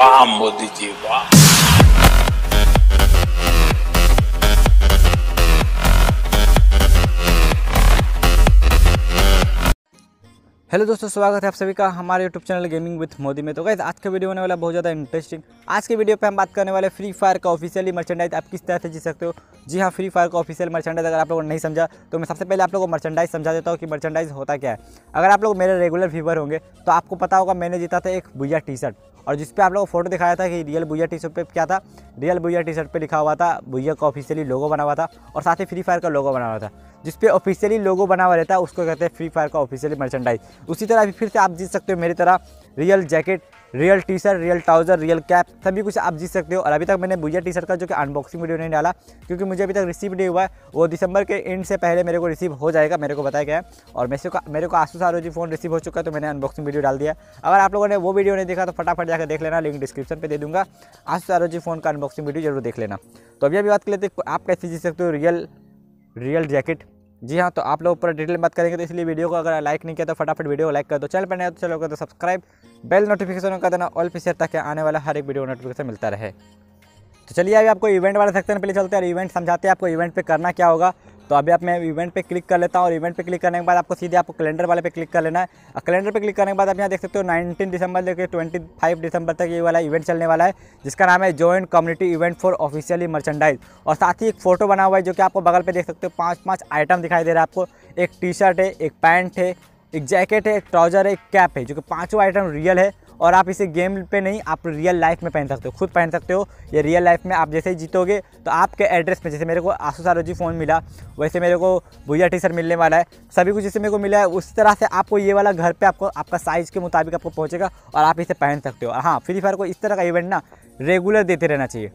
वाह मोदी जी वाह हेलो दोस्तों, स्वागत है आप सभी का हमारे YouTube channel gaming with Modi में। तो गाइस आज का वीडियो होने वाला बहुत ज़्यादा इंटरेस्टिंग आज के वीडियो पे हम बात करने वाले फ्री फायर का ऑफिशियली मर्चेंडाइज आप किस तरह से जी सकते हो? जी हाँ फ्री फायर का ऑफिशियल मर्चेंडाइज अगर आप लोगों ने नहीं समझा तो मैं सबसे पहले आप लोगों को मर्चेंडाइज समझा देता हूँ कि मर्चेंडाइज होता क्या है। अगर आप लोग मेरे रेगुलर व्यूवर होंगे तो आपको पता होगा मैंने जीता था एक भुया टी शर्ट और जिस पे आप लोगों को फ़ोटो दिखाया था कि रियल भुया टी शर्ट पर क्या था? रियल भुया टी शर्ट पर लिखा हुआ था भुया का ऑफिशियली लोगो बना हुआ था। और साथ ही फ्री फायर का लोगो बना हुआ था। जिस पे ऑफिशियली लोगो बना हुआ रहता है, उसको कहते हैं फ्री फायर का ऑफिशियली मर्चेंडाइज उसी तरह फिर से आप जीत सकते हो मेरी तरह। Real jacket, real T shirt real trouser, real cap, सभी कुछ आप जीत सकते हो। और अभी तक मैंने भुया टी शर्ट का जो कि अनबॉक्सिंग वीडियो नहीं डाला, क्योंकि मुझे अभी तक रिसीव नहीं हुआ है। वो दिसंबर के एंड से पहले मेरे को रिसीव हो जाएगा, मेरे को बताया गया है। और मेरे को मेरे को आसूस आर फ़ोन रिसीव हो चुका है तो मैंने अनबॉक्सिंग वीडियो डाल दिया अगर आप लोगों ने वो वीडियो नहीं देखा तो फटाफट जाकर देख लेना लिंक डिस्क्रिप्शन पर दे दूँगा। आसूस आर फ़ोन का अनबॉक्सिंग वीडियो ज़रूर देख लेना। तो अभी अभी बात कर लेते आप कैसे जीत सकते हो? रियल रियल जैकेट जी हाँ तो आप लोग ऊपर डिटेल बात करेंगे तो इसलिए वीडियो को अगर लाइक नहीं किया तो फटाफट वीडियो को लाइक कर दो। चैनल पर नहीं तो चलो कर दो सब्सक्राइब बेल नोटिफिकेशन कर देना ऑल शेयर ताकि आने वाला हर एक वीडियो नोटिफिकेशन मिलता रहे। तो चलिए, अभी आपको इवेंट वाले सकते हैं पहले चलते हैं और इवेंट समझाते हैं आपको इवेंट पे करना क्या होगा। तो अभी आप मैं इवेंट पे क्लिक कर लेता हूँ और इवेंट पे क्लिक करने के बाद आपको सीधे आपको कैलेंडर वाले पे क्लिक कर लेना है। और कैलेंडर पे क्लिक करने के बाद आप यहाँ देख सकते हो 19 दिसंबर लेकर 25 दिसंबर तक ये वाला इवेंट चलने वाला है, जिसका नाम है joint community event for officially merchandise और साथ ही एक फ़ोटो बना हुआ है जो कि आपको बगल पर देख सकते हो पाँच पाँच आइटम दिखाई दे रहा है आपको। एक टी शर्ट है, एक पैंट है, एक जैकेट है, एक ट्राउज़र है, एक कैप है, जो कि पाँचों आइटम रियल है। और आप इसे गेम पे नहीं, आप रियल लाइफ में पहन सकते हो। खुद पहन सकते हो या रियल लाइफ में आप जैसे ही जीतोगे तो आपके एड्रेस में जैसे मेरे को आसू सारोजी फ़ोन मिला, वैसे मेरे को भुया टी शर्ट मिलने वाला है। सभी कुछ जैसे मेरे को मिला है, उस तरह से आपको ये वाला घर पर आपको, आपका साइज़ के मुताबिक आपको पहुँचेगा और आप इसे पहन सकते हो। हाँ फ्री फायर को इस तरह का इवेंट ना रेगुलर देते रहना चाहिए।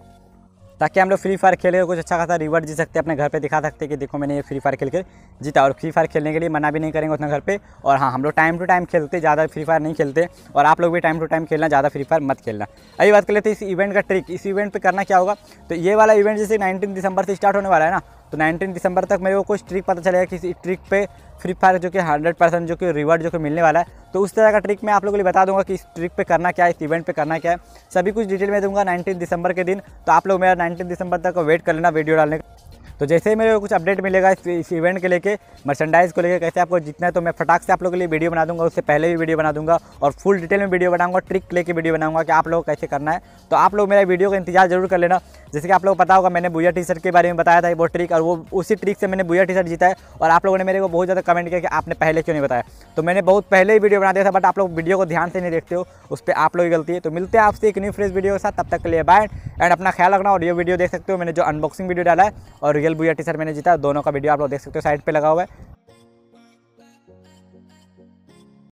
ताकि हम लोग फ्री फायर खेल कुछ अच्छा खासा रिवर्ड जी सकते हैं, अपने घर पे दिखा सकते हैं कि देखो मैंने ये फ्री फायर खेल के जीता और फ्री फायर खेलने के लिए मना भी नहीं करेंगे उतना घर पे। और हाँ हम लोग टाइम टू टाइम खेलते, ज़्यादा फ्री फायर नहीं खेलते और आप लोग भी टाइम टू टाइम खेलना, ज़्यादा फ्री फायर मत खेलना। अभी बात कर लेते इस इवेंट का ट्रिक इस इवेंट पर करना क्या होगा? तो ये वाला इवेंट जैसे नाइनटीन दिसंबर से स्टार्ट होने वाला है ना तो 19 दिसंबर तक मेरे को कुछ ट्रिक पता चलेगा कि इस ट्रिक पे फ्री फायर जो कि 100 परसेंट जो कि रिवॉर्ड जो कि मिलने वाला है। तो उस तरह का ट्रिक मैं आप लोगों को बता दूँगा कि इस ट्रिक पे करना क्या है, इस इवेंट पे करना क्या है। सभी कुछ डिटेल में दूँगा 19 दिसंबर के दिन। तो आप लोग मेरा 19 दिसंबर तक वेट कर लेना वीडियो डालने का। तो जैसे ही मेरे को कुछ अपडेट मिलेगा इस, इस इवेंट के लेके मर्चेंडाइज को लेके कैसे आपको जितना है तो मैं फटाक से आप लोगों के लिए वीडियो बना दूँगा उससे पहले भी वीडियो बना दूँगा और फुल डिटेल में वीडियो बनाऊँगा ट्रिक लेके वीडियो बनाऊँगा कि आप लोग कैसे करना है। तो आप लोग मेरा वीडियो का इंतज़ार ज़रूर कर लेना। जैसे कि आप लोग पता होगा मैंने बुया टी शर्ट के बारे में बताया था वो ट्रिक और वो उसी ट्रिक से मैंने बुया टी शर्ट जीता है और आप लोगों ने मेरे को बहुत ज़्यादा कमेंट किया कि आपने पहले क्यों नहीं बताया। तो मैंने बहुत पहले ही वीडियो बना दिया था बट आप लोग वीडियो को ध्यान से नहीं देखते हो उस पर आप लोग की गलती है। तो मिलते हैं आपसे एक न्यू फ्रेश वीडियो के साथ तब तक के लिए बाय एंड अपना ख्याल रखना और ये वीडियो देख सकते हो मैंने जो अनबॉक्सिंग वीडियो डाला है और रियल बुया टी शर्ट मैंने जीता, दोनों का वीडियो आप लोग देख सकते हो, साइड पर लगा हुआ है।